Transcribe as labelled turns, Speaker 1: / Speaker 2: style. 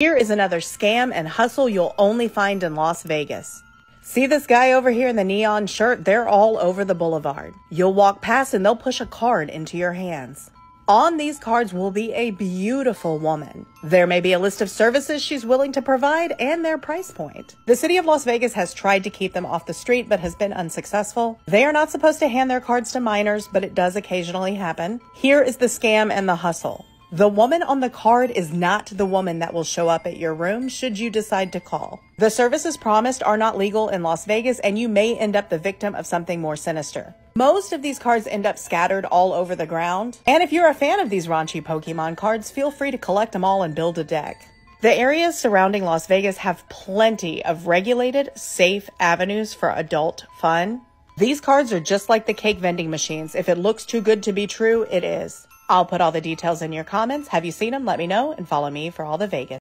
Speaker 1: Here is another scam and hustle you'll only find in Las Vegas. See this guy over here in the neon shirt? They're all over the boulevard. You'll walk past and they'll push a card into your hands. On these cards will be a beautiful woman. There may be a list of services she's willing to provide and their price point. The city of Las Vegas has tried to keep them off the street but has been unsuccessful. They are not supposed to hand their cards to minors, but it does occasionally happen. Here is the scam and the hustle. The woman on the card is not the woman that will show up at your room should you decide to call. The services promised are not legal in Las Vegas and you may end up the victim of something more sinister. Most of these cards end up scattered all over the ground. And if you're a fan of these raunchy Pokemon cards, feel free to collect them all and build a deck. The areas surrounding Las Vegas have plenty of regulated, safe avenues for adult fun. These cards are just like the cake vending machines. If it looks too good to be true, it is. I'll put all the details in your comments. Have you seen them? Let me know and follow me for all the Vegas.